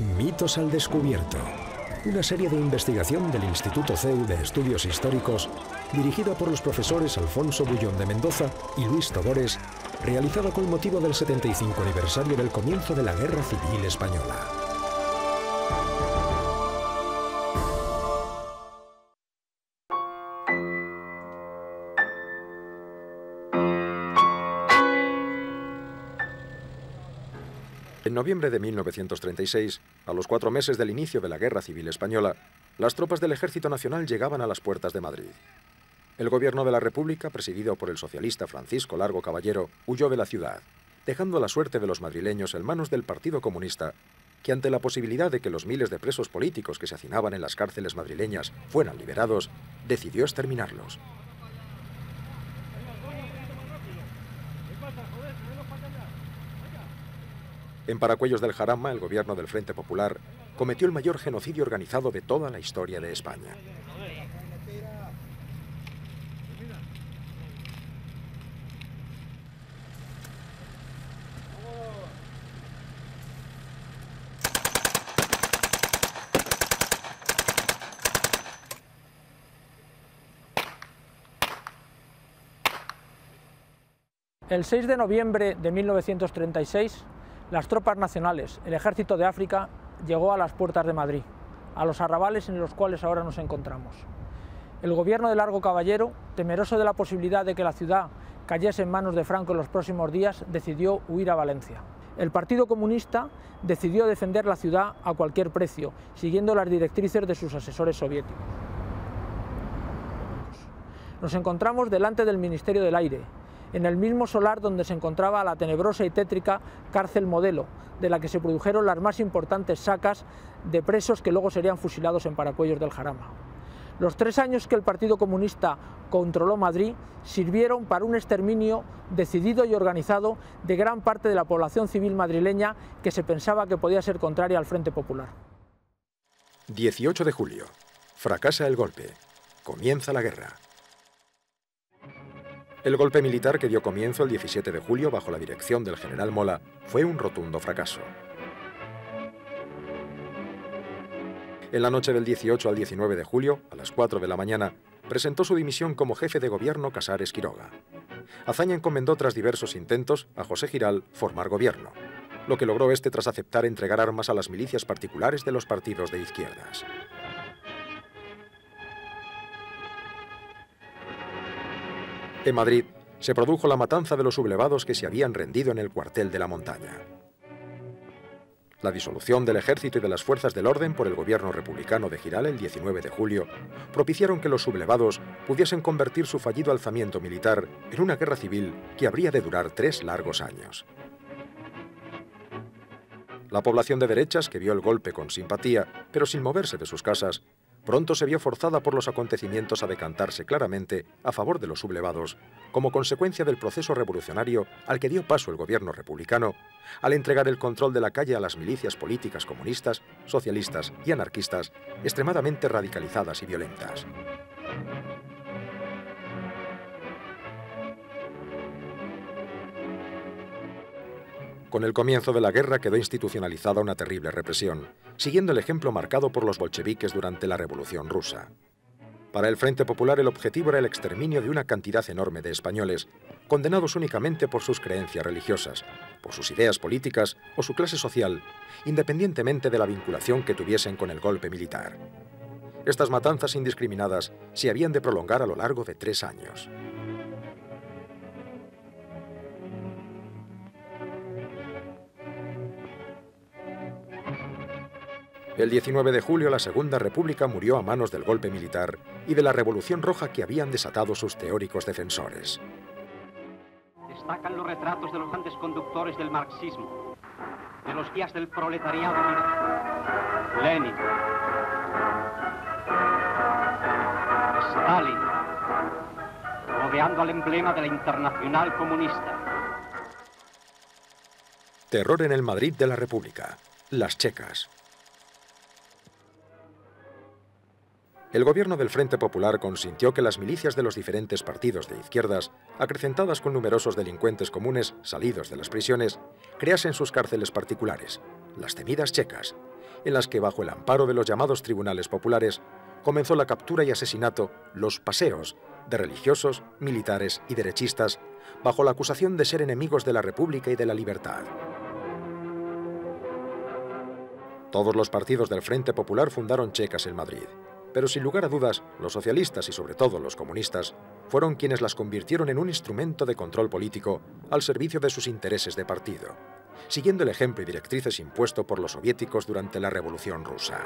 Mitos al descubierto. Una serie de investigación del Instituto CEU de Estudios Históricos, dirigida por los profesores Alfonso Bullón de Mendoza y Luis Todores, realizada con motivo del 75 aniversario del comienzo de la Guerra Civil Española. En noviembre de 1936, a los cuatro meses del inicio de la Guerra Civil Española, las tropas del Ejército Nacional llegaban a las puertas de Madrid. El gobierno de la República, presidido por el socialista Francisco Largo Caballero, huyó de la ciudad, dejando la suerte de los madrileños en manos del Partido Comunista, que ante la posibilidad de que los miles de presos políticos que se hacinaban en las cárceles madrileñas fueran liberados, decidió exterminarlos. En Paracuellos del Jarama, el gobierno del Frente Popular cometió el mayor genocidio organizado de toda la historia de España. El 6 de noviembre de 1936, las tropas nacionales, el ejército de África, llegó a las puertas de Madrid, a los arrabales en los cuales ahora nos encontramos. El gobierno de Largo Caballero, temeroso de la posibilidad de que la ciudad cayese en manos de Franco en los próximos días, decidió huir a Valencia. El Partido Comunista decidió defender la ciudad a cualquier precio, siguiendo las directrices de sus asesores soviéticos. Nos encontramos delante del Ministerio del Aire, en el mismo solar donde se encontraba la tenebrosa y tétrica cárcel modelo, de la que se produjeron las más importantes sacas de presos que luego serían fusilados en Paracuellos del Jarama. Los tres años que el Partido Comunista controló Madrid sirvieron para un exterminio decidido y organizado de gran parte de la población civil madrileña que se pensaba que podía ser contraria al Frente Popular. 18 de julio. Fracasa el golpe. Comienza la guerra. El golpe militar que dio comienzo el 17 de julio bajo la dirección del general Mola fue un rotundo fracaso. En la noche del 18 al 19 de julio, a las 4 de la mañana, presentó su dimisión como jefe de gobierno Casares Quiroga. Azaña encomendó tras diversos intentos a José Giral formar gobierno, lo que logró este tras aceptar entregar armas a las milicias particulares de los partidos de izquierdas. En Madrid se produjo la matanza de los sublevados que se habían rendido en el cuartel de la montaña. La disolución del ejército y de las fuerzas del orden por el gobierno republicano de Giral el 19 de julio propiciaron que los sublevados pudiesen convertir su fallido alzamiento militar en una guerra civil que habría de durar tres largos años. La población de derechas, que vio el golpe con simpatía, pero sin moverse de sus casas, pronto se vio forzada por los acontecimientos a decantarse claramente a favor de los sublevados, como consecuencia del proceso revolucionario al que dio paso el gobierno republicano, al entregar el control de la calle a las milicias políticas comunistas, socialistas y anarquistas, extremadamente radicalizadas y violentas. Con el comienzo de la guerra quedó institucionalizada una terrible represión, siguiendo el ejemplo marcado por los bolcheviques durante la Revolución rusa. Para el Frente Popular el objetivo era el exterminio de una cantidad enorme de españoles, condenados únicamente por sus creencias religiosas, por sus ideas políticas o su clase social, independientemente de la vinculación que tuviesen con el golpe militar. Estas matanzas indiscriminadas se habían de prolongar a lo largo de tres años. El 19 de julio la Segunda República murió a manos del golpe militar y de la Revolución Roja que habían desatado sus teóricos defensores. Destacan los retratos de los grandes conductores del marxismo, de los guías del proletariado. Lenin, Stalin, rodeando al emblema de la Internacional Comunista. Terror en el Madrid de la República. Las checas. El gobierno del Frente Popular consintió que las milicias de los diferentes partidos de izquierdas, acrecentadas con numerosos delincuentes comunes salidos de las prisiones, creasen sus cárceles particulares, las temidas checas, en las que bajo el amparo de los llamados tribunales populares comenzó la captura y asesinato, los paseos, de religiosos, militares y derechistas, bajo la acusación de ser enemigos de la República y de la libertad. Todos los partidos del Frente Popular fundaron checas en Madrid, pero sin lugar a dudas, los socialistas y sobre todo los comunistas fueron quienes las convirtieron en un instrumento de control político al servicio de sus intereses de partido, siguiendo el ejemplo y directrices impuesto por los soviéticos durante la Revolución rusa.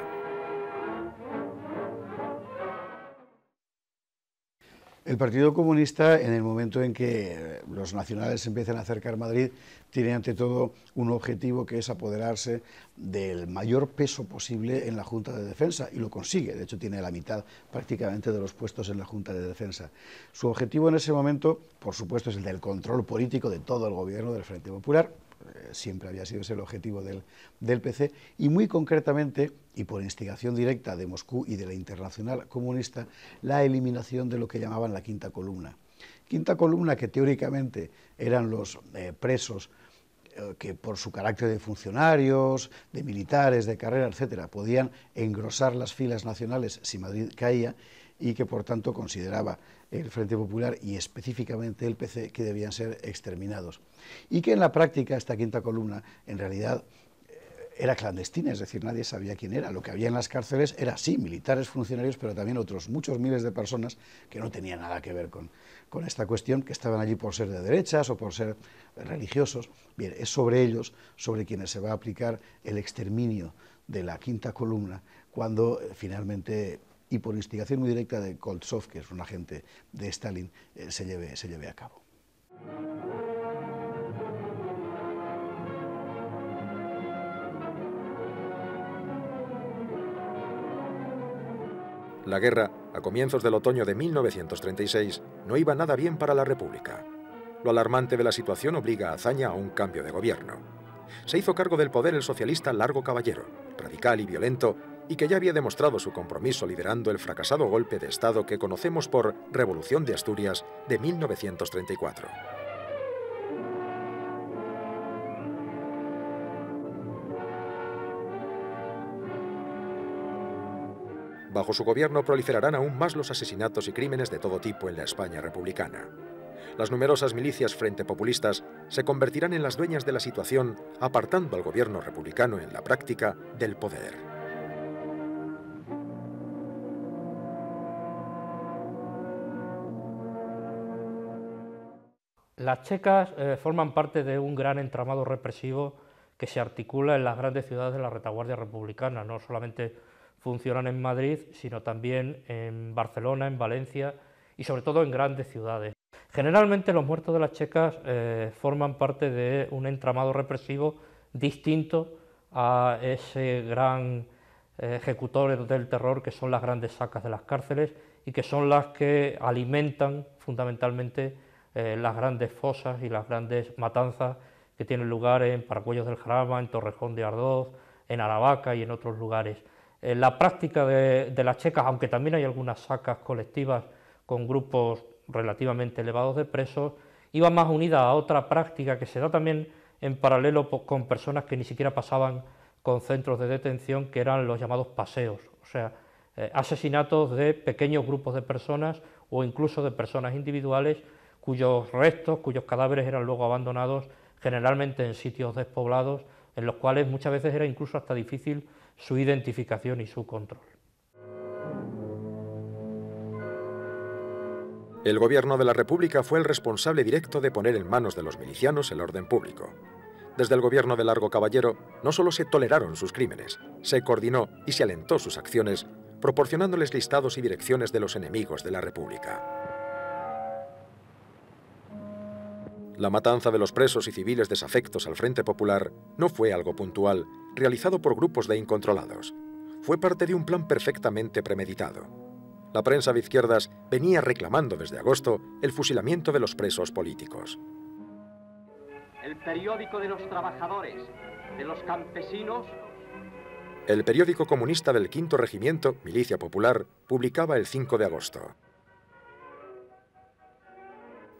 El Partido Comunista, en el momento en que los nacionales empiezan a acercar Madrid, tiene ante todo un objetivo que es apoderarse del mayor peso posible en la Junta de Defensa, y lo consigue. De hecho, tiene la mitad prácticamente de los puestos en la Junta de Defensa. Su objetivo en ese momento, por supuesto, es el del control político de todo el gobierno del Frente Popular, eh, siempre había sido ese el objetivo del, del, PC, y muy concretamente, y por instigación directa de Moscú y de la Internacional Comunista, la eliminación de lo que llamaban la quinta columna. Quinta columna que teóricamente eran los eh, presos eh, que por su carácter de funcionarios, de militares, de carrera, etcétera, podían engrosar las filas nacionales si Madrid caía y que por tanto consideraba el Frente Popular y específicamente el PC que debían ser exterminados. Y que en la práctica esta quinta columna en realidad eh, era clandestina, es decir, nadie sabía quién era. Lo que había en las cárceles era, sí, militares, funcionarios, pero también otros muchos miles de personas que no tenían nada que ver con, con esta cuestión, que estaban allí por ser de derechas o por ser religiosos. Bien, es sobre ellos sobre quienes se va a aplicar el exterminio de la quinta columna cuando eh, finalmente y por instigación muy directa de Koltsov, que es un agente de Stalin, eh, se, lleve, se lleve a cabo. La guerra, a comienzos del otoño de 1936, no iba nada bien para la República. Lo alarmante de la situación obliga a Azaña a un cambio de gobierno. Se hizo cargo del poder el socialista Largo Caballero, radical y violento, y que ya había demostrado su compromiso liderando el fracasado golpe de Estado que conocemos por Revolución de Asturias de 1934. Bajo su gobierno proliferarán aún más los asesinatos y crímenes de todo tipo en la España republicana. Las numerosas milicias frente populistas se convertirán en las dueñas de la situación, apartando al gobierno republicano en la práctica del poder. Las checas eh, forman parte de un gran entramado represivo que se articula en las grandes ciudades de la retaguardia republicana. No solamente funcionan en Madrid, sino también en Barcelona, en Valencia y sobre todo en grandes ciudades. Generalmente los muertos de las checas eh, forman parte de un entramado represivo distinto a ese gran eh, ejecutor del terror que son las grandes sacas de las cárceles y que son las que alimentan fundamentalmente eh, las grandes fosas y las grandes matanzas que tienen lugar en Paracuellos del Jarama, en Torrejón de Ardoz, en Aravaca y en otros lugares. En la práctica de, las checas, aunque también hay algunas sacas colectivas con grupos relativamente elevados de presos, iba más unida a otra práctica que se da también en paralelo con personas que ni siquiera pasaban con centros de detención, que eran los llamados paseos, o sea, eh, asesinatos de pequeños grupos de personas o incluso de personas individuales cuyos restos, cuyos cadáveres eran luego abandonados generalmente en sitios despoblados, en los cuales muchas veces era incluso hasta difícil su identificación y su control. El gobierno de la República fue el responsable directo de poner en manos de los milicianos el orden público. Desde el gobierno de Largo Caballero no solo se toleraron sus crímenes, se coordinó y se alentó sus acciones, proporcionándoles listados y direcciones de los enemigos de la República. La matanza de los presos y civiles desafectos al Frente Popular no fue algo puntual, realizado por grupos de incontrolados. Fue parte de un plan perfectamente premeditado. La prensa de izquierdas venía reclamando desde agosto el fusilamiento de los presos políticos. El periódico de los trabajadores, de los campesinos. El periódico comunista del Quinto Regimiento, Milicia Popular, publicaba el 5 de agosto.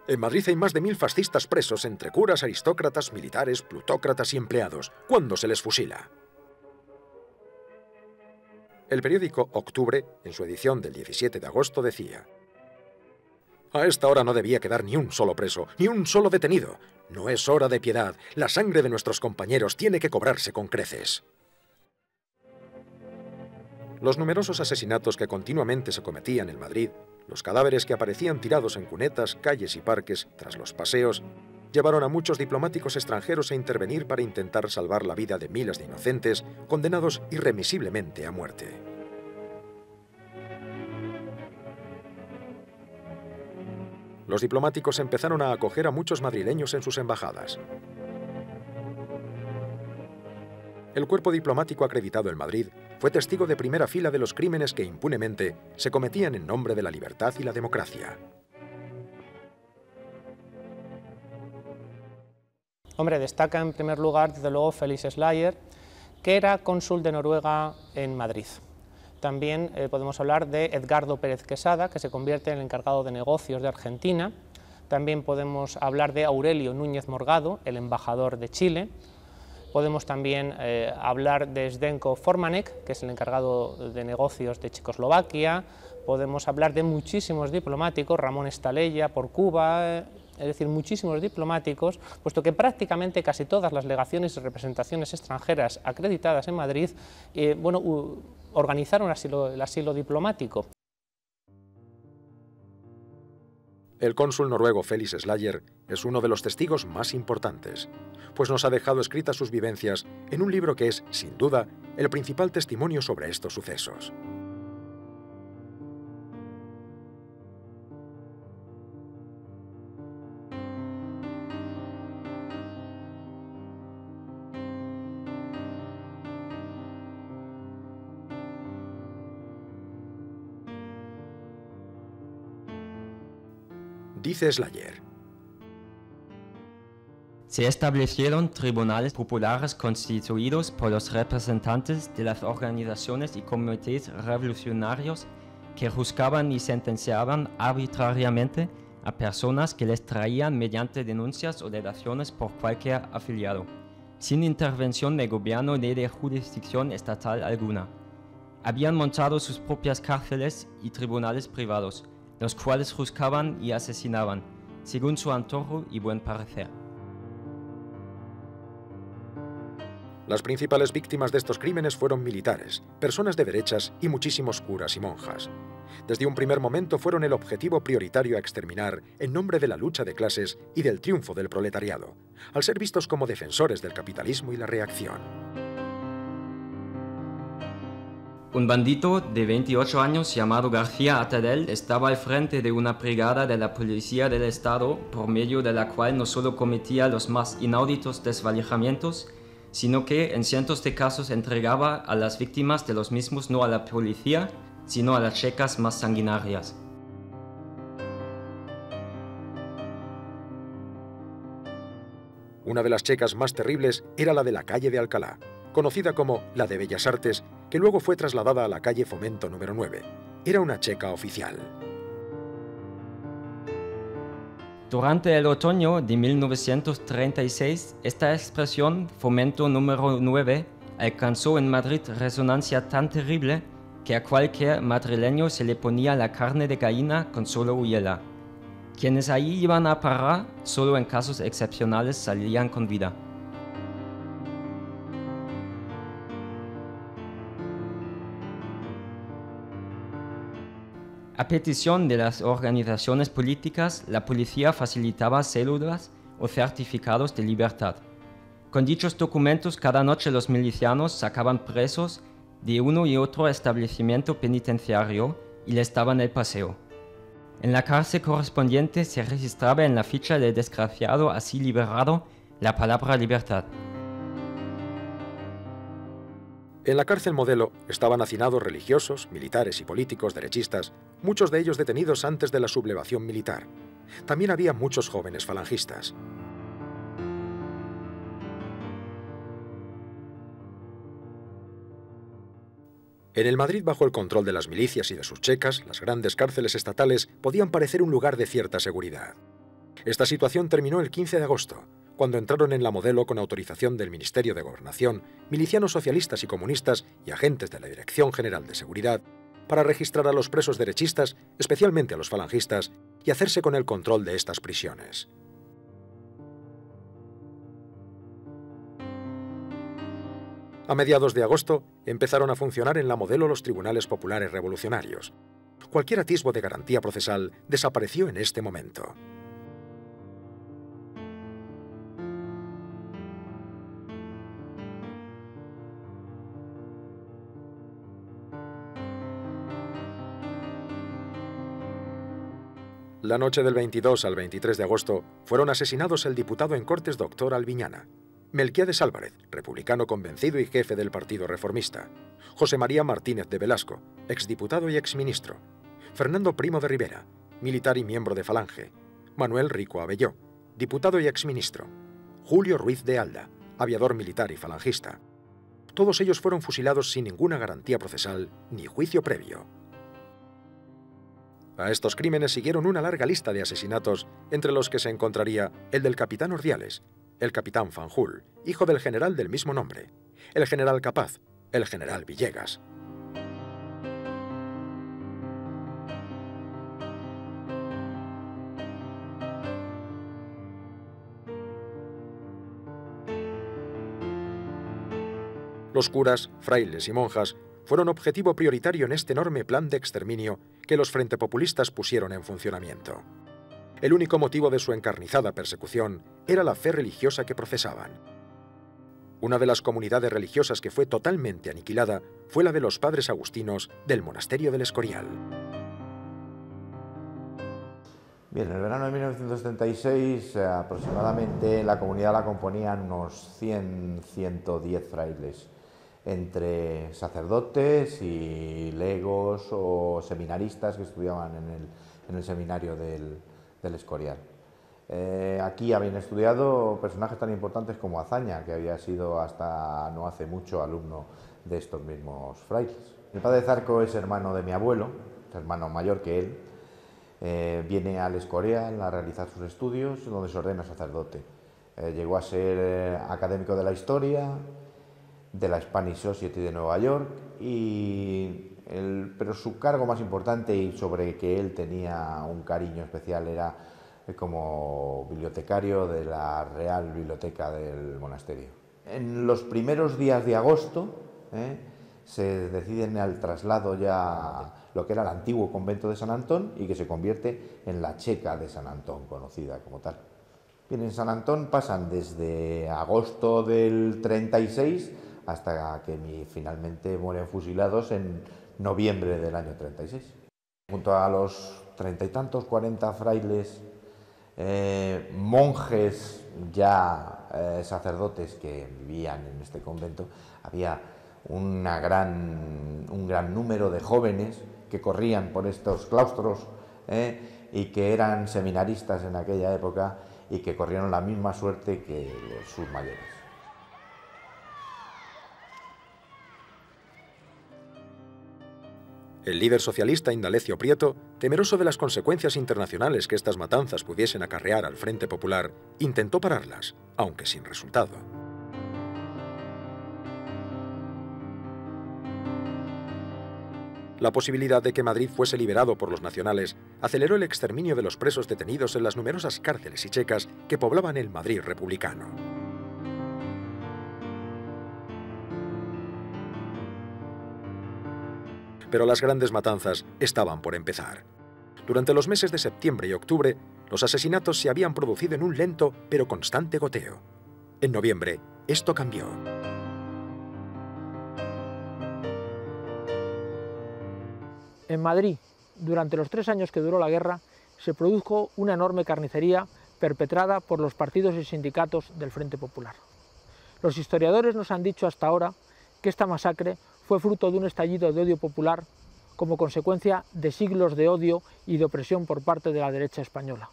En Madrid hay más de mil fascistas presos entre curas, aristócratas, militares, plutócratas y empleados. ¿Cuándo se les fusila? El periódico Octubre, en su edición del 17 de agosto, decía, A esta hora no debía quedar ni un solo preso, ni un solo detenido. No es hora de piedad. La sangre de nuestros compañeros tiene que cobrarse con creces. Los numerosos asesinatos que continuamente se cometían en Madrid, los cadáveres que aparecían tirados en cunetas, calles y parques tras los paseos, llevaron a muchos diplomáticos extranjeros a intervenir para intentar salvar la vida de miles de inocentes condenados irremisiblemente a muerte. Los diplomáticos empezaron a acoger a muchos madrileños en sus embajadas. El cuerpo diplomático acreditado en Madrid fue testigo de primera fila de los crímenes que impunemente se cometían en nombre de la libertad y la democracia. Hombre, destaca en primer lugar, desde luego, Félix Slayer, que era cónsul de Noruega en Madrid. También eh, podemos hablar de Edgardo Pérez Quesada, que se convierte en el encargado de negocios de Argentina. También podemos hablar de Aurelio Núñez Morgado, el embajador de Chile. Podemos también eh, hablar de Zdenko Formanek, que es el encargado de negocios de Checoslovaquia. Podemos hablar de muchísimos diplomáticos, Ramón Estalella por Cuba, es decir, muchísimos diplomáticos, puesto que prácticamente casi todas las legaciones y representaciones extranjeras acreditadas en Madrid eh, bueno, organizaron el asilo diplomático. El cónsul noruego Félix Slayer es uno de los testigos más importantes, pues nos ha dejado escritas sus vivencias en un libro que es, sin duda, el principal testimonio sobre estos sucesos. Dice Slayer. Se establecieron tribunales populares constituidos por los representantes de las organizaciones y comités revolucionarios que juzgaban y sentenciaban arbitrariamente a personas que les traían mediante denuncias o delaciones por cualquier afiliado, sin intervención de gobierno ni de jurisdicción estatal alguna. Habían montado sus propias cárceles y tribunales privados, los cuales juzgaban y asesinaban, según su antojo y buen parecer. Las principales víctimas de estos crímenes fueron militares, personas de derechas y muchísimos curas y monjas. Desde un primer momento fueron el objetivo prioritario a exterminar en nombre de la lucha de clases y del triunfo del proletariado, al ser vistos como defensores del capitalismo y la reacción. Un bandito de 28 años llamado García Atadel estaba al frente de una brigada de la Policía del Estado por medio de la cual no solo cometía los más inauditos desvalijamientos, sino que en cientos de casos entregaba a las víctimas de los mismos no a la policía, sino a las checas más sanguinarias. Una de las checas más terribles era la de la calle de Alcalá, conocida como la de Bellas Artes, que luego fue trasladada a la calle Fomento número 9. Era una checa oficial. Durante el otoño de 1936, esta expresión, fomento número 9, alcanzó en Madrid resonancia tan terrible que a cualquier madrileño se le ponía la carne de gallina con solo huyela. Quienes ahí iban a parar, solo en casos excepcionales salían con vida. A petición de las organizaciones políticas, la policía facilitaba células o certificados de libertad. Con dichos documentos, cada noche los milicianos sacaban presos de uno y otro establecimiento penitenciario y les daban el paseo. En la cárcel correspondiente se registraba en la ficha del desgraciado así liberado la palabra libertad. En la cárcel modelo estaban hacinados religiosos, militares y políticos derechistas, muchos de ellos detenidos antes de la sublevación militar. También había muchos jóvenes falangistas. En el Madrid bajo el control de las milicias y de sus checas, las grandes cárceles estatales podían parecer un lugar de cierta seguridad. Esta situación terminó el 15 de agosto, cuando entraron en la modelo con autorización del Ministerio de Gobernación, milicianos socialistas y comunistas y agentes de la Dirección General de Seguridad, para registrar a los presos derechistas, especialmente a los falangistas, y hacerse con el control de estas prisiones. A mediados de agosto empezaron a funcionar en la modelo los tribunales populares revolucionarios. Cualquier atisbo de garantía procesal desapareció en este momento. La noche del 22 al 23 de agosto fueron asesinados el diputado en Cortes doctor Alviñana, Melquiades Álvarez, republicano convencido y jefe del Partido Reformista, José María Martínez de Velasco, exdiputado y exministro, Fernando Primo de Rivera, militar y miembro de Falange, Manuel Rico Abelló, diputado y exministro, Julio Ruiz de Alda, aviador militar y falangista. Todos ellos fueron fusilados sin ninguna garantía procesal ni juicio previo. A estos crímenes siguieron una larga lista de asesinatos, entre los que se encontraría el del capitán Ordiales, el capitán Fanjul, hijo del general del mismo nombre, el general Capaz, el general Villegas. Los curas, frailes y monjas fueron objetivo prioritario en este enorme plan de exterminio que los frente populistas pusieron en funcionamiento. El único motivo de su encarnizada persecución era la fe religiosa que profesaban. Una de las comunidades religiosas que fue totalmente aniquilada fue la de los padres agustinos del monasterio del Escorial. Bien, en el verano de 1976 eh, aproximadamente la comunidad la componían unos 100-110 frailes entre sacerdotes y legos o seminaristas que estudiaban en el, seminario del, Escorial. Eh, aquí habían estudiado personajes tan importantes como Azaña, que había sido hasta no hace mucho alumno de estos mismos frailes. El padre Zarco es hermano de mi abuelo, hermano mayor que él. Eh, viene al Escorial a realizar sus estudios, donde se ordena sacerdote. Eh, llegó a ser académico de la historia, de la Spanish Society de Nueva York, y pero su cargo más importante y sobre que él tenía un cariño especial era como bibliotecario de la Real Biblioteca del monasterio. En los primeros días de agosto ¿eh? se deciden al traslado ya lo que era el antiguo convento de San Antón y que se convierte en la Checa de San Antón, conocida como tal. Bien, en San Antón pasan desde agosto del 36 hasta que finalmente mueren fusilados en noviembre del año 36. Junto a los treinta y tantos, cuarenta frailes, eh, monjes ya eh, sacerdotes que vivían en este convento, había un gran número de jóvenes que corrían por estos claustros eh, y que eran seminaristas en aquella época y que corrieron la misma suerte que sus mayores. El líder socialista Indalecio Prieto, temeroso de las consecuencias internacionales que estas matanzas pudiesen acarrear al Frente Popular, intentó pararlas, aunque sin resultado. La posibilidad de que Madrid fuese liberado por los nacionales aceleró el exterminio de los presos detenidos en las numerosas cárceles y checas que poblaban el Madrid republicano. Pero las grandes matanzas estaban por empezar. Durante los meses de septiembre y octubre, los asesinatos se habían producido en un lento pero constante goteo. En noviembre, esto cambió. En Madrid, durante los tres años que duró la guerra, se produjo una enorme carnicería perpetrada por los partidos y sindicatos del Frente Popular. Los historiadores nos han dicho hasta ahora que esta masacre fue fruto de un estallido de odio popular como consecuencia de siglos de odio y de opresión por parte de la derecha española.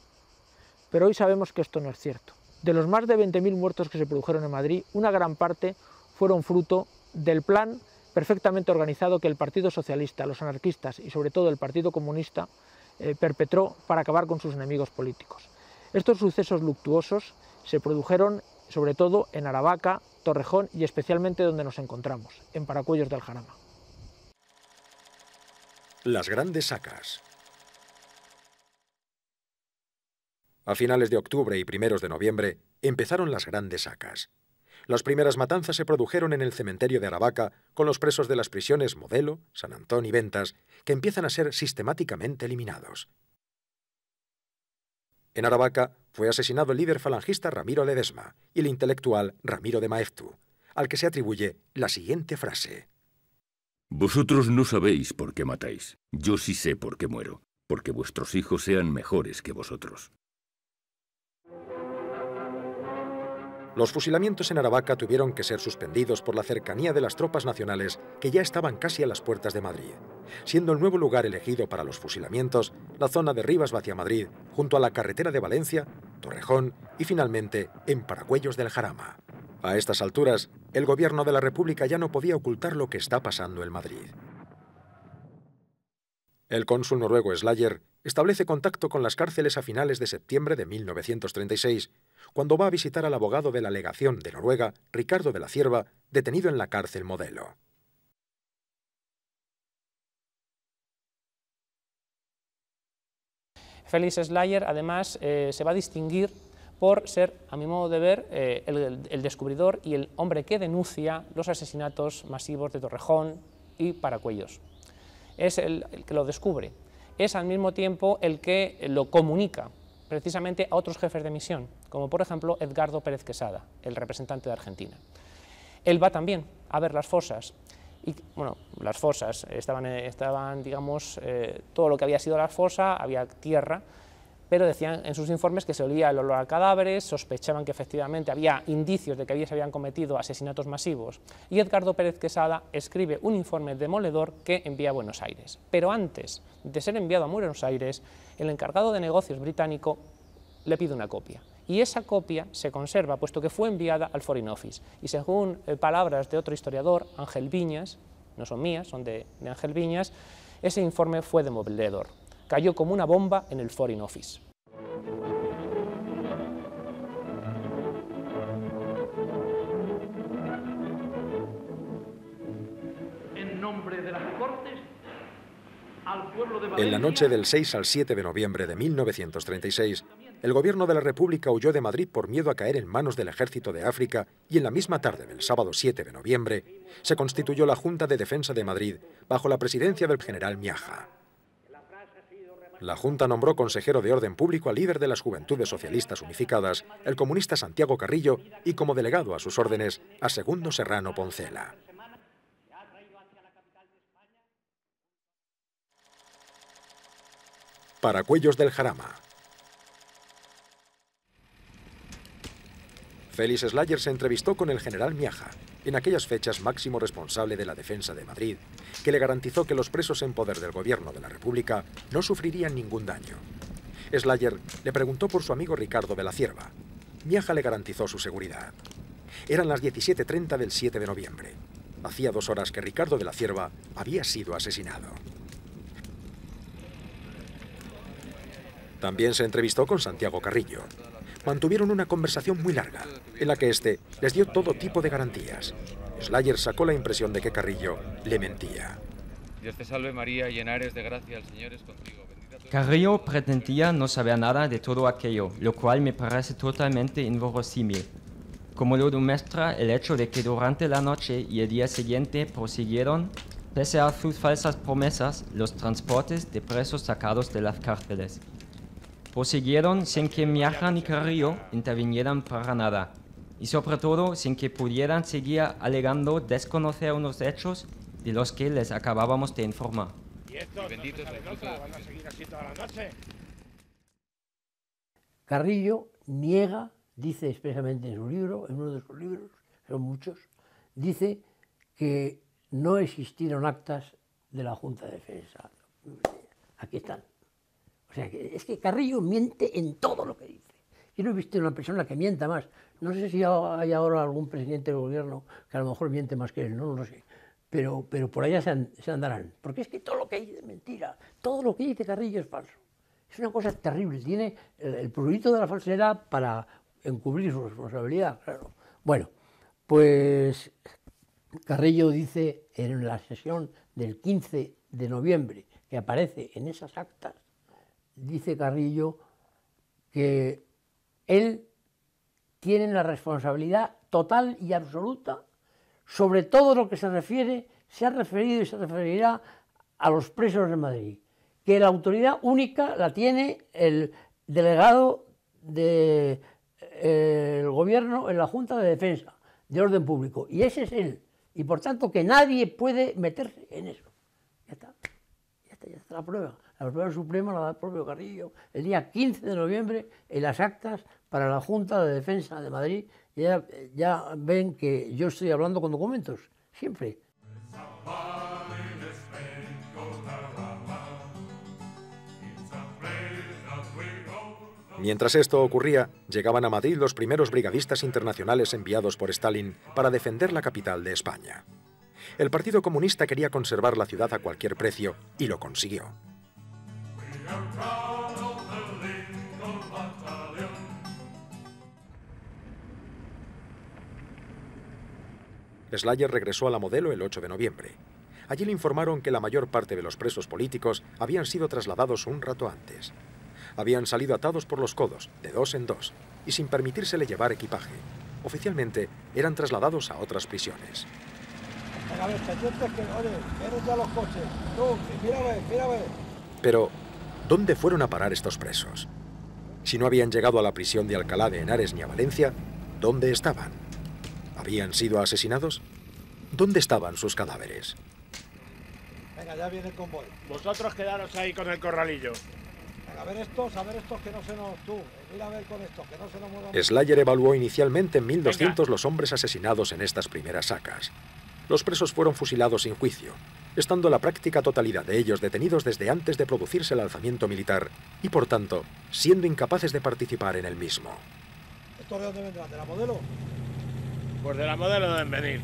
Pero hoy sabemos que esto no es cierto. De los más de 20.000 muertos que se produjeron en Madrid, una gran parte fueron fruto del plan perfectamente organizado que el Partido Socialista, los anarquistas y sobre todo el Partido Comunista eh, perpetró para acabar con sus enemigos políticos. Estos sucesos luctuosos se produjeron sobre todo en Aravaca, Torrejón y especialmente donde nos encontramos, en Paracuellos del Jarama. Las grandes sacas. A finales de octubre y primeros de noviembre empezaron las grandes sacas. Las primeras matanzas se produjeron en el cementerio de Aravaca con los presos de las prisiones Modelo, San Antón y Ventas, que empiezan a ser sistemáticamente eliminados. En Aravaca fue asesinado el líder falangista Ramiro Ledesma y el intelectual Ramiro de Maeztu, al que se atribuye la siguiente frase. Vosotros no sabéis por qué matáis. Yo sí sé por qué muero, porque vuestros hijos sean mejores que vosotros. Los fusilamientos en Aravaca tuvieron que ser suspendidos por la cercanía de las tropas nacionales que ya estaban casi a las puertas de Madrid, siendo el nuevo lugar elegido para los fusilamientos la zona de Rivas hacia Madrid, junto a la carretera de Valencia, Torrejón y finalmente en Paragüellos del Jarama. A estas alturas, el gobierno de la República ya no podía ocultar lo que está pasando en Madrid. El cónsul noruego Slayer establece contacto con las cárceles a finales de septiembre de 1936 cuando va a visitar al abogado de la legación de Noruega, Ricardo de la Cierva, detenido en la cárcel modelo. Félix Slayer, además, eh, se va a distinguir por ser, a mi modo de ver, eh, el, descubridor y el hombre que denuncia los asesinatos masivos de Torrejón y Paracuellos. Es el que lo descubre. Es al mismo tiempo el que lo comunica, precisamente a otros jefes de misión, como por ejemplo Edgardo Pérez Quesada, el representante de Argentina. Él va también a ver las fosas, y bueno, las fosas estaban, eh, estaban digamos, eh, todo lo que había sido la fosa, había tierra, pero decían en sus informes que se olía el olor a cadáveres, sospechaban que efectivamente había indicios de que allí se habían cometido asesinatos masivos, y Edgardo Pérez Quesada escribe un informe demoledor que envía a Buenos Aires. Pero antes de ser enviado a Buenos Aires, el encargado de negocios británico le pide una copia. Y esa copia se conserva, puesto que fue enviada al Foreign Office. Y según eh, palabras de otro historiador, Ángel Viñas, no son mías, son de, de Ángel Viñas, ese informe fue demoledor cayó como una bomba en el Foreign Office. En nombre de las Cortes, al pueblo de En la noche del 6 al 7 de noviembre de 1936, el gobierno de la República huyó de Madrid por miedo a caer en manos del ejército de África y en la misma tarde del sábado 7 de noviembre se constituyó la Junta de Defensa de Madrid bajo la presidencia del general Miaja. La Junta nombró consejero de orden público al líder de las Juventudes Socialistas Unificadas, el comunista Santiago Carrillo, y como delegado a sus órdenes a Segundo Serrano Poncela. Paracuellos del Jarama. Félix Slayer se entrevistó con el general Miaja, en aquellas fechas máximo responsable de la defensa de Madrid, que le garantizó que los presos en poder del gobierno de la República no sufrirían ningún daño. Slayer le preguntó por su amigo Ricardo de la Cierva. Miaja le garantizó su seguridad. Eran las 17.30 del 7 de noviembre. Hacía dos horas que Ricardo de la Cierva había sido asesinado. También se entrevistó con Santiago Carrillo, mantuvieron una conversación muy larga, en la que éste les dio todo tipo de garantías. Slayer sacó la impresión de que Carrillo le mentía. Dios te salve María, llena eres de gracia, el Señor es contigo. Carrillo pretendía no saber nada de todo aquello, lo cual me parece totalmente inverosímil. Como lo demuestra el hecho de que durante la noche y el día siguiente prosiguieron, pese a sus falsas promesas, los transportes de presos sacados de las cárceles. Prosiguieron sin que Miaja ni Carrillo intervinieran para nada, y sobre todo sin que pudieran seguir alegando desconocer unos hechos de los que les acabábamos de informar. Carrillo niega, dice expresamente en su libro, en uno de sus libros, son muchos, dice que no existieron actas de la Junta de Defensa. Aquí están. O sea, es que Carrillo miente en todo lo que dice. Yo no he visto una persona que mienta más. No sé si hay ahora algún presidente del gobierno que a lo mejor miente más que él, no, lo sé. Pero, pero por allá se, andarán. Porque es que todo lo que dice es mentira. Todo lo que dice Carrillo es falso. Es una cosa terrible. Tiene el, el de la falsedad para encubrir su responsabilidad, claro. Bueno, pues Carrillo dice en la sesión del 15 de noviembre, que aparece en esas actas, dice Carrillo que él tiene la responsabilidad total y absoluta sobre todo lo que se refiere, se ha referido y se referirá a los presos de Madrid, que la autoridad única la tiene el delegado del eh, gobierno en la Junta de Defensa de Orden Público, y ese es él, y por tanto que nadie puede meterse en eso. Ya está, ya está, ya está la prueba. La prueba suprema la da el propio Carrillo el día 15 de noviembre en las actas para la Junta de Defensa de Madrid. Ya ven que yo estoy hablando con documentos, siempre. Mientras esto ocurría, llegaban a Madrid los primeros brigadistas internacionales enviados por Stalin para defender la capital de España. El Partido Comunista quería conservar la ciudad a cualquier precio y lo consiguió. Slayer regresó a la modelo el 8 de noviembre. Allí le informaron que la mayor parte de los presos políticos habían sido trasladados un rato antes. Habían salido atados por los codos, de dos en dos, y sin permitírsele llevar equipaje. Oficialmente eran trasladados a otras prisiones. Pero, ¿dónde fueron a parar estos presos? Si no habían llegado a la prisión de Alcalá de Henares ni a Valencia, ¿dónde estaban? ¿Habían sido asesinados? ¿Dónde estaban sus cadáveres? Venga, ya viene el convoy. Vosotros quedaros ahí con el corralillo. Venga, a ver estos, a ver estos que no se nos... Tú, mira a ver con estos, que no se nos muevan. Slayer evaluó inicialmente en 1200 los hombres asesinados en estas primeras sacas. Los presos fueron fusilados sin juicio, estando la práctica totalidad de ellos detenidos desde antes de producirse el alzamiento militar y, por tanto, siendo incapaces de participar en el mismo. ¿Estos de dónde vendrán? ¿De la modelo? Pues de la modelo deben venir.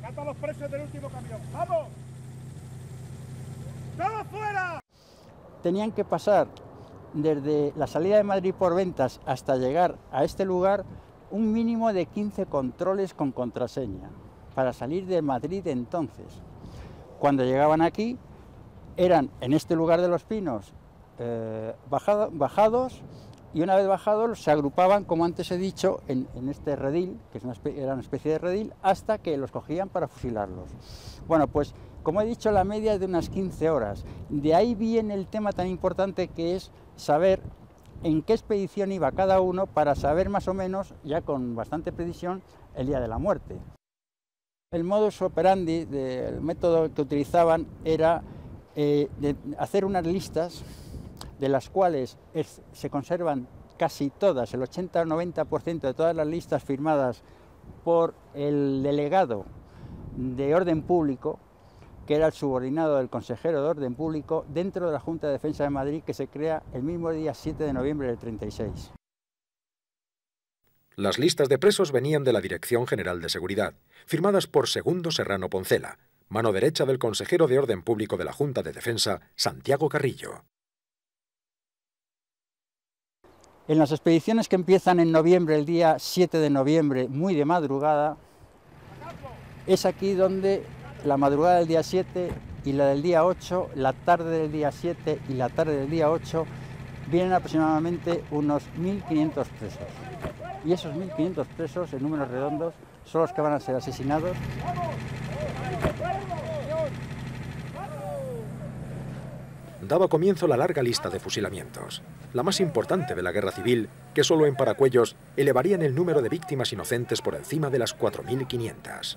¡Sacad a los presos del último camión! ¡Vamos! ¡Todos fuera! Tenían que pasar desde la salida de Madrid por ventas hasta llegar a este lugar un mínimo de 15 controles con contraseña para salir de Madrid entonces. Cuando llegaban aquí, eran en este lugar de los pinos eh, bajado, bajados y una vez bajados se agrupaban, como antes he dicho, en, este redil, que es una era una especie de redil, hasta que los cogían para fusilarlos. Bueno, pues como he dicho, la media es de unas 15 horas. De ahí viene el tema tan importante que es saber en qué expedición iba cada uno para saber más o menos, ya con bastante precisión, el día de la muerte. El modus operandi del método que utilizaban era eh, hacer unas listas de las cuales es, se conservan casi todas, el 80 o 90% de todas las listas firmadas por el delegado de orden público, que era el subordinado del consejero de orden público dentro de la Junta de Defensa de Madrid que se crea el mismo día 7 de noviembre del 36. Las listas de presos venían de la Dirección General de Seguridad, firmadas por Segundo Serrano Poncela, mano derecha del consejero de Orden Público de la Junta de Defensa, Santiago Carrillo. En las expediciones que empiezan en noviembre, el día 7 de noviembre, muy de madrugada, es aquí donde la madrugada del día 7 y la del día 8, la tarde del día 7 y la tarde del día 8, vienen aproximadamente unos 1.500 presos. Y esos 1.500 presos, en números redondos, son los que van a ser asesinados. Daba comienzo la larga lista de fusilamientos, la más importante de la guerra civil, que solo en Paracuellos elevarían el número de víctimas inocentes por encima de las 4.500.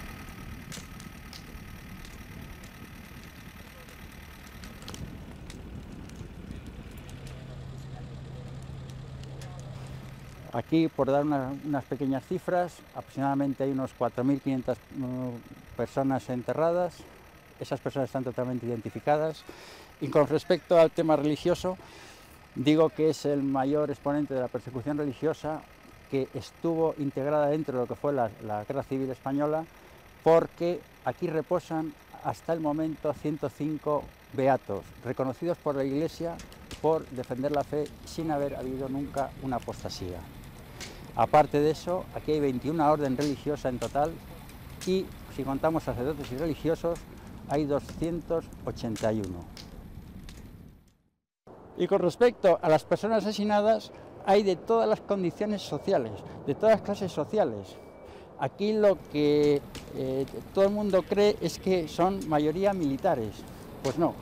Aquí, por dar una, unas pequeñas cifras, aproximadamente hay unos 4.500 mm, personas enterradas. Esas personas están totalmente identificadas. Y con respecto al tema religioso, Digo que es el mayor exponente de la persecución religiosa que estuvo integrada dentro de lo que fue la, la Guerra Civil Española, porque aquí reposan hasta el momento 105 beatos, reconocidos por la Iglesia por defender la fe sin haber habido nunca una apostasía. Aparte de eso, aquí hay 21 orden religiosa en total y si contamos sacerdotes y religiosos, hay 281. Y con respecto a las personas asesinadas, hay de todas las condiciones sociales, de todas las clases sociales. Aquí lo que eh, todo el mundo cree es que son mayoría militares. Pues no,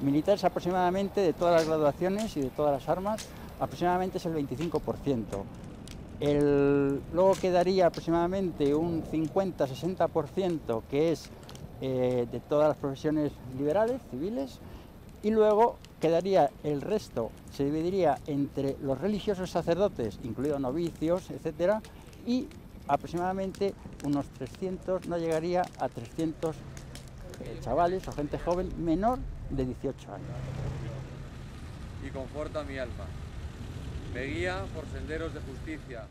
militares aproximadamente de todas las graduaciones y de todas las armas, aproximadamente es el 25%. Luego quedaría aproximadamente un 50-60% que es eh, de todas las profesiones liberales, civiles, y luego quedaría el resto, se dividiría entre los religiosos sacerdotes, incluidos novicios, etcétera, y aproximadamente unos 300, no llegaría a 300 eh, chavales o gente joven menor de 18 años. Y conforta mi alma. Me guía por senderos de justicia.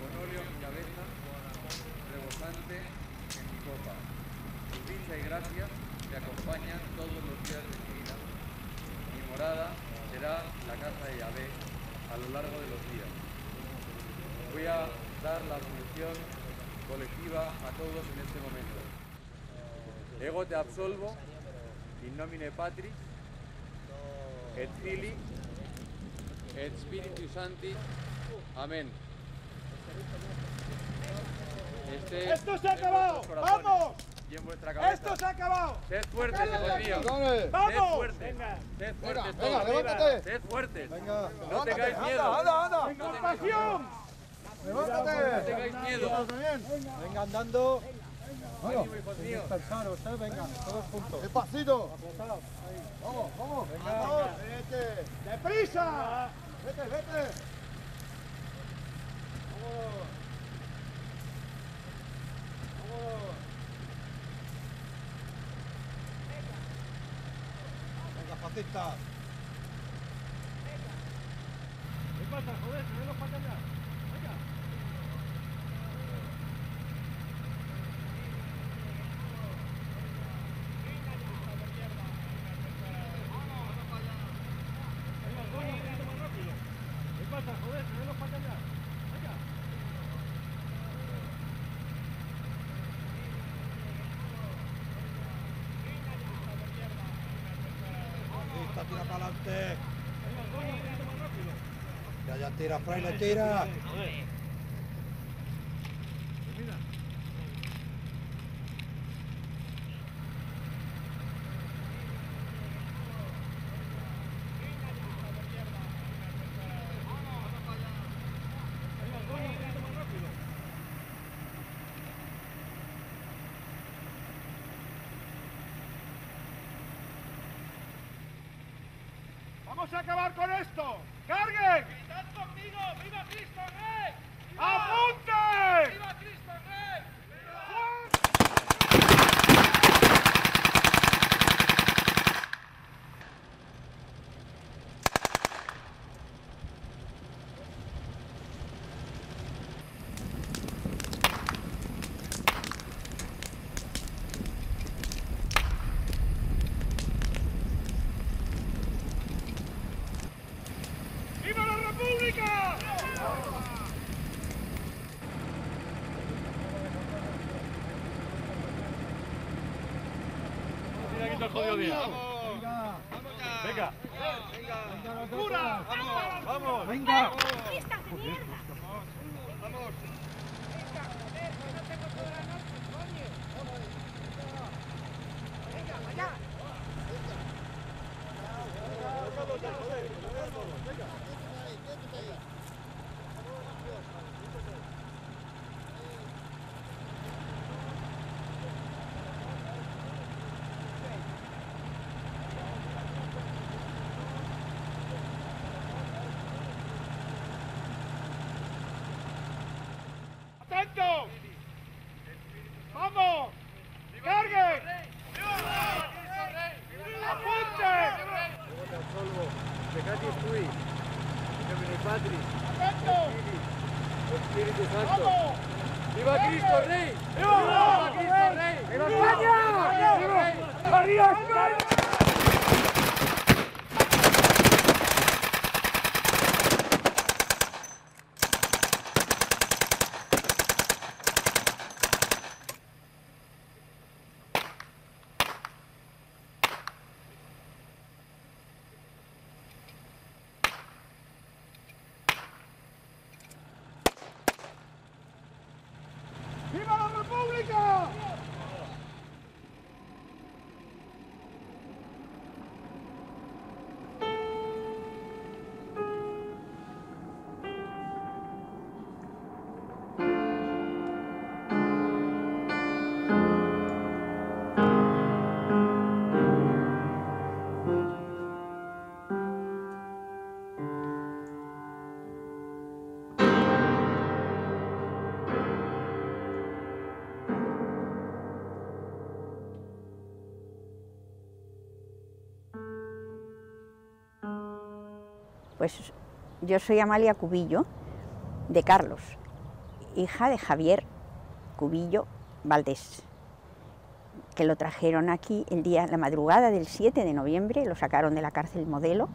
Con óleo en mi cabeza, rebosante en mi copa. Tu dicha y gracia me acompañan todos los días de mi vida. Mi morada será la casa de Yahvé a lo largo de los días. Voy a dar la bendición colectiva a todos en este momento. Ego te absolvo, in nomine Patris, et Filii, et Spiritus Sancti. Amén. Este ¡Esto se ha acabado! ¡Vamos! Y en vuestra cabeza. ¡Esto se ha acabado! Sed fuertes, hijos míos. ¡Vamos! Sed fuertes. Sed fuertes Venga, todos. venga, levántate. Sed fuertes. Venga. No tengáis miedo. anda, anda. Tengáis ¡Compasión! ¡Levántate! No tengáis miedo. Venga andando. Míos. Dispersaros, eh, venga, todos juntos. Despacito. Vamos, vamos. Venga, vete. ¡Deprisa! Vete, vete. Vámonos. Vámonos. Venga. ¿Qué pasa, joder? ¿Tenemos para allá? Venga. ¿Qué pasa, joder? ¿Tenemos para allá? Venga. Lista, tira para adelante. Tira, fraile, tira. ¡Vamos a acabar con esto! Aquí está el jodido día. Venga. Venga. ¡Cura! ¡Vamos! ¡Vamos! ¡Venga! Pues yo soy Amalia Cubillo, de Carlos, hija de Javier Cubillo Valdés, que lo trajeron aquí el día, la madrugada del 7 de noviembre, lo sacaron de la cárcel modelo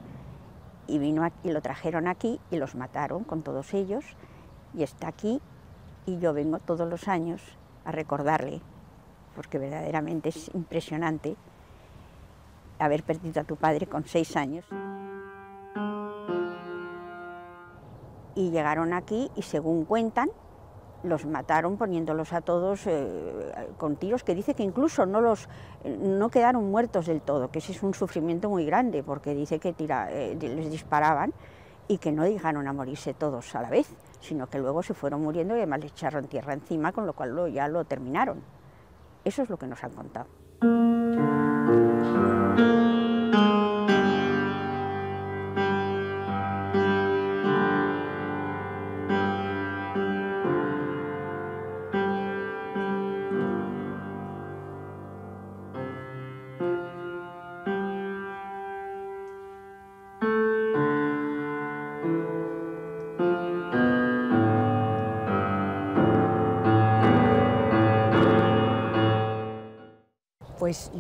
y, vino aquí, y lo trajeron aquí y los mataron con todos ellos y está aquí y yo vengo todos los años a recordarle, porque verdaderamente es impresionante haber perdido a tu padre con seis años. Llegaron aquí y según cuentan los mataron poniéndolos a todos eh, con tiros que dice que incluso no los no quedaron muertos del todo que ese es un sufrimiento muy grande porque dice que eh, les disparaban y que no dejaron a morirse todos a la vez sino que luego se fueron muriendo y además le echaron tierra encima con lo cual ya lo terminaron. Eso es lo que nos han contado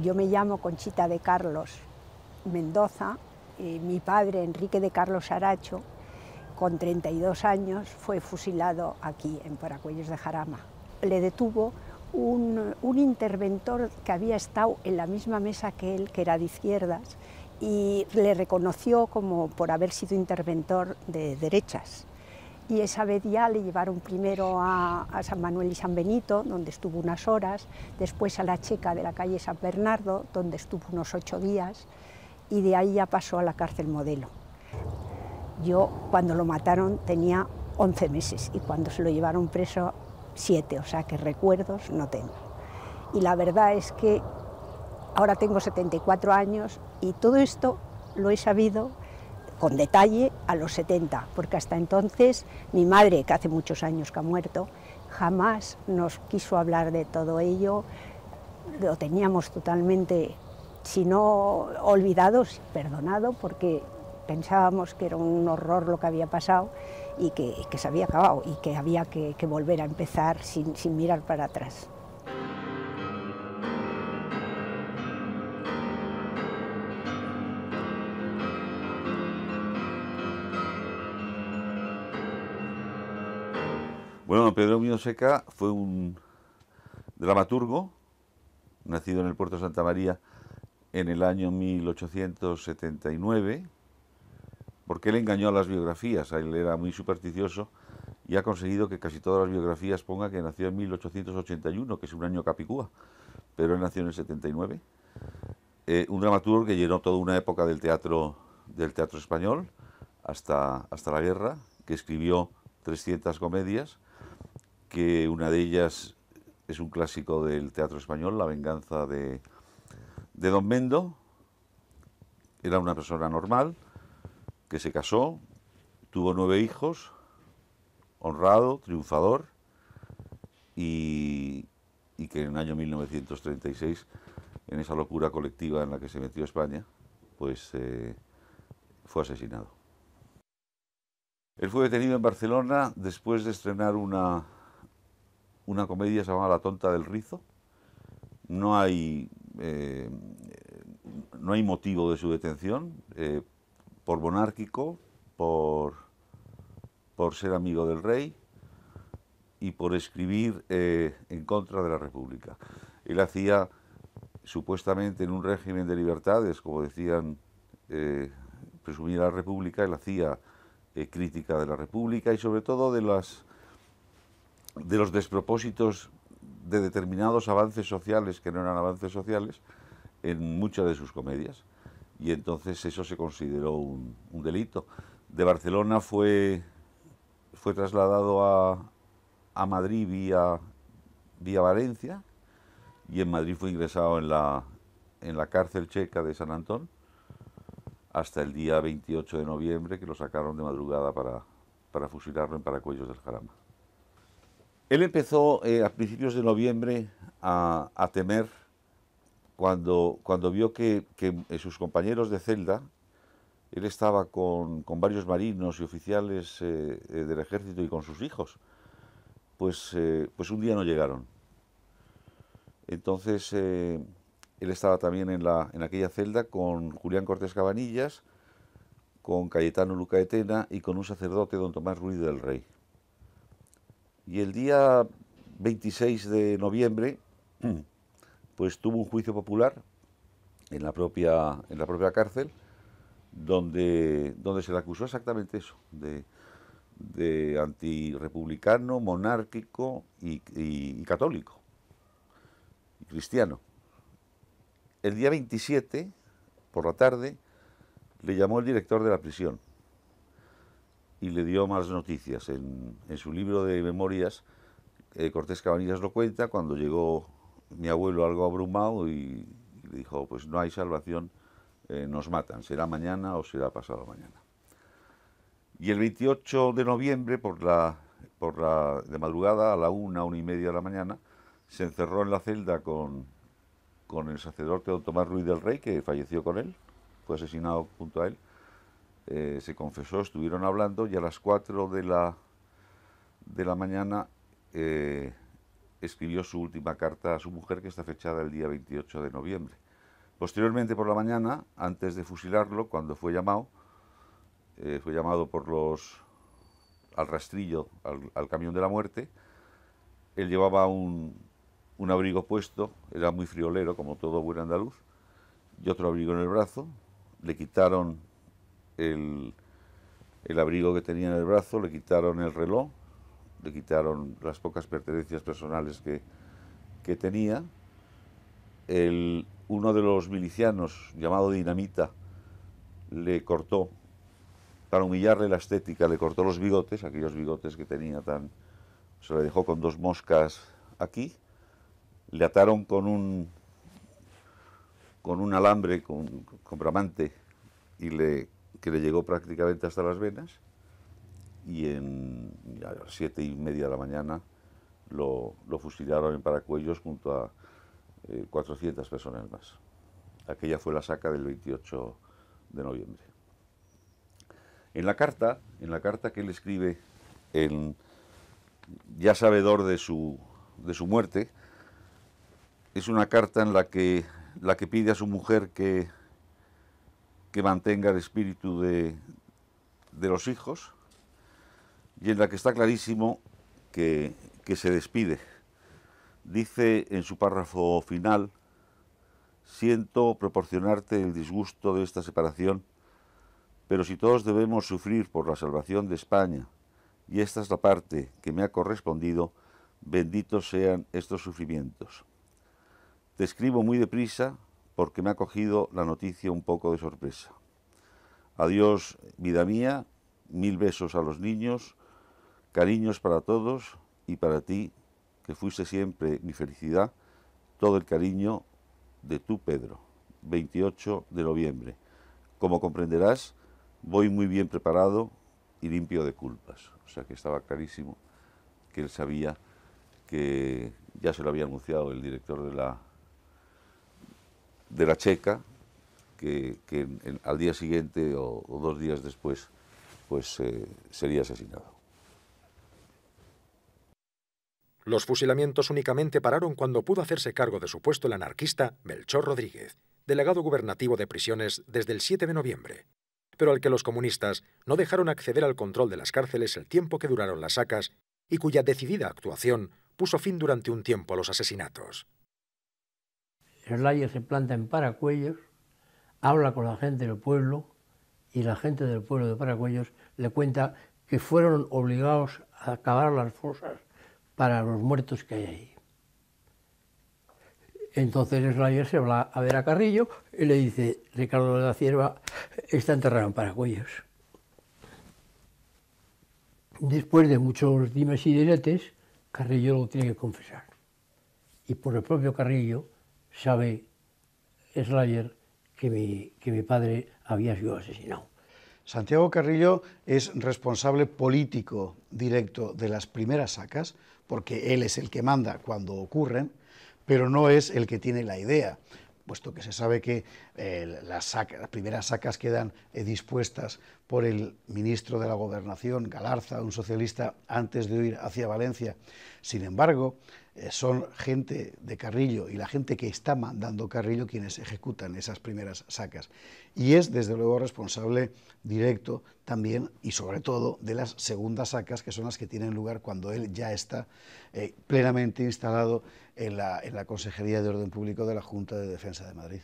yo me llamo Conchita de Carlos Mendoza, y mi padre Enrique de Carlos Aracho, con 32 años, fue fusilado aquí en Paracuellos de Jarama. Le detuvo un, un interventor que había estado en la misma mesa que él, que era de izquierdas, y le reconoció como por haber sido interventor de derechas y esa vez ya le llevaron primero a, a, San Manuel y San Benito, donde estuvo unas horas, después a la Checa de la calle San Bernardo, donde estuvo unos ocho días, y de ahí ya pasó a la cárcel modelo. Yo cuando lo mataron tenía 11 meses y cuando se lo llevaron preso siete, o sea que recuerdos no tengo. Y la verdad es que ahora tengo 74 años y todo esto lo he sabido con detalle a los 70, porque hasta entonces mi madre, que hace muchos años que ha muerto, jamás nos quiso hablar de todo ello, lo teníamos totalmente, si no olvidado, perdonado, porque pensábamos que era un horror lo que había pasado y que, se había acabado y que había que, volver a empezar sin mirar para atrás. Bueno, Pedro Mío Seca fue un dramaturgo, nacido en el puerto de Santa María en el año 1879, porque él engañó a las biografías, él era muy supersticioso y ha conseguido que casi todas las biografías pongan que nació en 1881, que es un año capicúa, pero él nació en el 79. Eh, un dramaturgo que llenó toda una época del teatro, del teatro español hasta, hasta la guerra, que escribió 300 comedias, que una de ellas es un clásico del teatro español, La venganza de, de Don Mendo. Era una persona normal que se casó, tuvo nueve hijos, honrado, triunfador, y, que en el año 1936, en esa locura colectiva en la que se metió España, pues eh, fue asesinado. Él fue detenido en Barcelona después de estrenar una, una comedia llamada La tonta del rizo. No hay, eh, no hay motivo de su detención, eh, por monárquico, por, por ser amigo del rey y por escribir eh, en contra de la República. Él hacía, supuestamente en un régimen de libertades, como decían, presumía la República, él hacía crítica de la República y sobre todo de las de los despropósitos de determinados avances sociales que no eran avances sociales en muchas de sus comedias. Y entonces eso se consideró un, delito. De Barcelona fue, fue trasladado a, a Madrid vía, vía Valencia y en Madrid fue ingresado en la, en la cárcel checa de San Antón hasta el día 28 de noviembre que lo sacaron de madrugada para, para fusilarlo en Paracuellos del Jarama. Él empezó eh, a principios de noviembre a, temer cuando, cuando vio que, sus compañeros de celda, él estaba con, varios marinos y oficiales eh, eh, del ejército y con sus hijos, pues, pues un día no llegaron. Entonces él estaba también en, la, en aquella celda con Julián Cortés Cabanillas, con Cayetano Lucaetena y con un sacerdote, don Tomás Ruiz del Rey. Y el día 26 de noviembre, pues tuvo un juicio popular en la propia, en la propia cárcel, donde, donde se le acusó exactamente eso, de, de antirepublicano, monárquico y, y, católico, y cristiano. El día 27, por la tarde, le llamó el director de la prisión y le dio más noticias. En, su libro de memorias, eh, Cortés Cabanillas lo cuenta, cuando llegó mi abuelo algo abrumado y, le dijo, pues no hay salvación, eh, nos matan, será mañana o será pasado mañana. Y el 28 de noviembre, por la, de madrugada, a la una, una y media de la mañana, se encerró en la celda con, con el sacerdote don Tomás Ruiz del Rey, que falleció con él, fue asesinado junto a él, eh, se confesó, estuvieron hablando y a las 4 de la, de la mañana eh, escribió su última carta a su mujer que está fechada el día 28 de noviembre. Posteriormente por la mañana, antes de fusilarlo, cuando fue llamado, eh, fue llamado por los al rastrillo, al, camión de la muerte, él llevaba un, un abrigo puesto, era muy friolero como todo buen andaluz, y otro abrigo en el brazo, le quitaron el, abrigo que tenía en el brazo, le quitaron el reloj, le quitaron las pocas pertenencias personales que, tenía. El, uno de los milicianos, llamado Dinamita, le cortó, para humillarle la estética, le cortó los bigotes, aquellos bigotes que tenía tan... Se le dejó con dos moscas aquí, le ataron con un, con un alambre, con, con bramante, y le que le llegó prácticamente hasta las venas y en a las siete y media de la mañana lo, fusilaron en Paracuellos junto a 400 eh, personas más. Aquella fue la saca del 28 de noviembre. En la carta, en la carta que él escribe, ya sabedor de su, de su muerte, es una carta en la que, la que pide a su mujer que que mantenga el espíritu de, los hijos y en la que está clarísimo que, que se despide. Dice en su párrafo final, siento proporcionarte el disgusto de esta separación, pero si todos debemos sufrir por la salvación de España, y esta es la parte que me ha correspondido, benditos sean estos sufrimientos. Te escribo muy deprisa porque me ha cogido la noticia un poco de sorpresa. Adiós, vida mía, mil besos a los niños, cariños para todos y para ti, que fuiste siempre mi felicidad, todo el cariño de tu Pedro, 28 de noviembre. Como comprenderás, voy muy bien preparado y limpio de culpas. O sea que estaba clarísimo que él sabía que ya se lo había anunciado el director de la de la Checa, que, al día siguiente o, dos días después pues eh, sería asesinado. Los fusilamientos únicamente pararon cuando pudo hacerse cargo de su puesto el anarquista Melchor Rodríguez, delegado gubernativo de prisiones desde el 7 de noviembre, pero al que los comunistas no dejaron acceder al control de las cárceles el tiempo que duraron las sacas y cuya decidida actuación puso fin durante un tiempo a los asesinatos. Slayer se planta en Paracuellos, habla con la gente del pueblo y la gente del pueblo de Paracuellos le cuenta que fueron obligados a acabar las fosas para los muertos que hay ahí. Entonces Slayer se va a ver a Carrillo y le dice, Ricardo de la Cierva está enterrado en Paracuellos. Después de muchos dimes y diretes, Carrillo lo tiene que confesar. Y por el propio Carrillo sabe Slayer que mi, que mi padre había sido asesinado. Santiago Carrillo es responsable político directo de las primeras sacas, porque él es el que manda cuando ocurren, pero no es el que tiene la idea, puesto que se sabe que eh, las, primeras sacas quedan eh, dispuestas por el ministro de la Gobernación, Galarza, un socialista, antes de ir hacia Valencia. Sin embargo, eh, son gente de Carrillo y la gente que está mandando Carrillo quienes ejecutan esas primeras sacas. Y es, desde luego, responsable directo también y sobre todo de las segundas sacas, que son las que tienen lugar cuando él ya está plenamente instalado en la, en la Consejería de Orden Público de la Junta de Defensa de Madrid.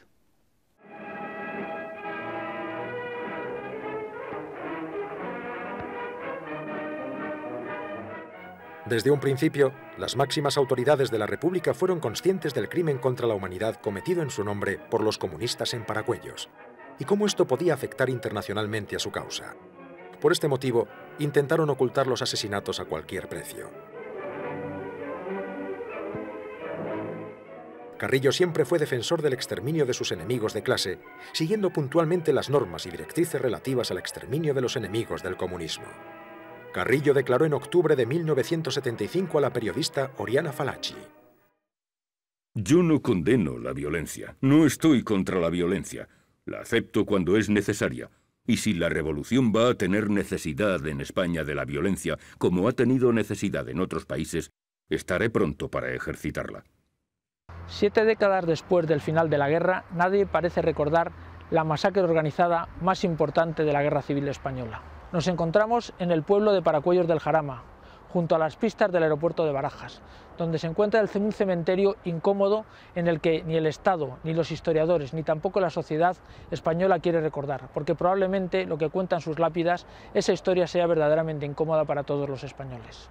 Desde un principio, las máximas autoridades de la República fueron conscientes del crimen contra la humanidad cometido en su nombre por los comunistas en Paracuellos y cómo esto podía afectar internacionalmente a su causa. Por este motivo, intentaron ocultar los asesinatos a cualquier precio. Carrillo siempre fue defensor del exterminio de sus enemigos de clase, siguiendo puntualmente las normas y directrices relativas al exterminio de los enemigos del comunismo. Carrillo declaró en octubre de 1975 a la periodista Oriana Falaci. Yo no condeno la violencia, no estoy contra la violencia, la acepto cuando es necesaria. Y si la revolución va a tener necesidad en España de la violencia, como ha tenido necesidad en otros países, estaré pronto para ejercitarla. Siete décadas después del final de la guerra, nadie parece recordar la masacre organizada más importante de la Guerra Civil Española. Nos encontramos en el pueblo de Paracuellos del Jarama, junto a las pistas del aeropuerto de Barajas, donde se encuentra un cementerio incómodo en el que ni el Estado, ni los historiadores, ni tampoco la sociedad española quiere recordar, porque probablemente lo que cuentan sus lápidas, esa historia sea verdaderamente incómoda para todos los españoles.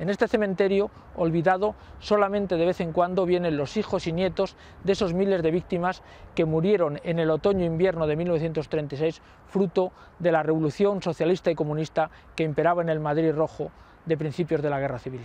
En este cementerio, olvidado, solamente de vez en cuando vienen los hijos y nietos de esos miles de víctimas que murieron en el otoño-invierno de 1936, fruto de la revolución socialista y comunista que imperaba en el Madrid rojo de principios de la Guerra Civil.